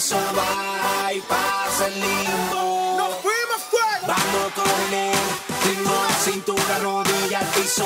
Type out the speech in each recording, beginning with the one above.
paraíso y pasa el lindo. Nos fuimos fuera. Vamos con él, ritmo cintura, rodilla al piso.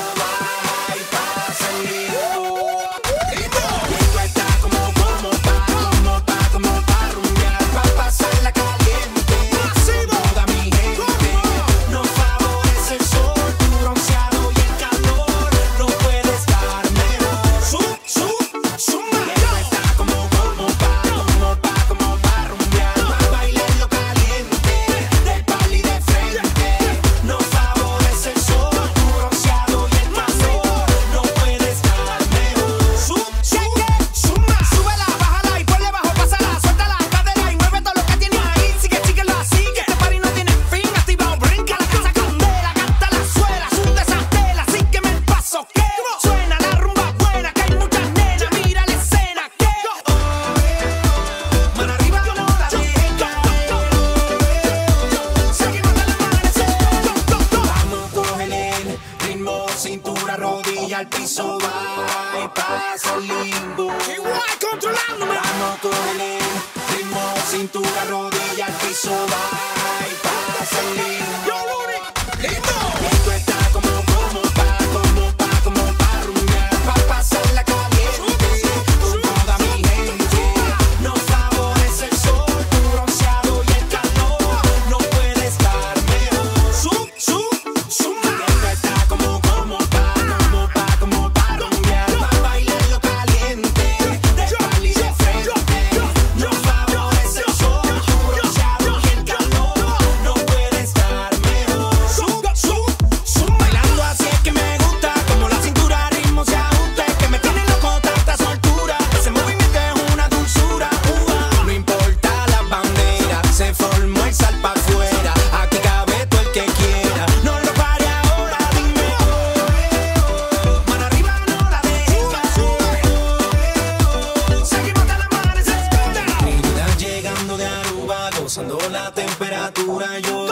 cintura, rodilla al piso, va y pasa lindo. Igual controlándome. Mano todo el ritmo, cintura, rodilla al piso, va y pasa lindo. Yo, Lindo. Esto está como temperatura yo